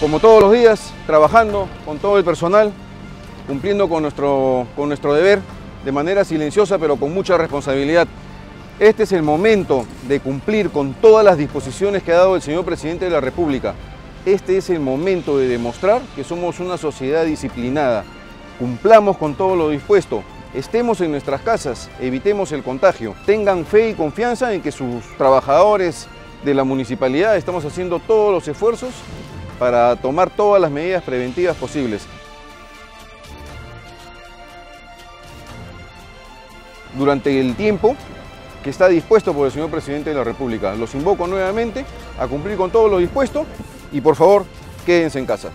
como todos los días, trabajando con todo el personal, cumpliendo con nuestro, con nuestro deber de manera silenciosa pero con mucha responsabilidad. Este es el momento de cumplir con todas las disposiciones que ha dado el señor Presidente de la República. Este es el momento de demostrar que somos una sociedad disciplinada. Cumplamos con todo lo dispuesto, estemos en nuestras casas, evitemos el contagio. Tengan fe y confianza en que sus trabajadores de la municipalidad estamos haciendo todos los esfuerzos para tomar todas las medidas preventivas posibles. Durante el tiempo que está dispuesto por el señor Presidente de la República. Los invoco nuevamente a cumplir con todo lo dispuesto y por favor, quédense en casa.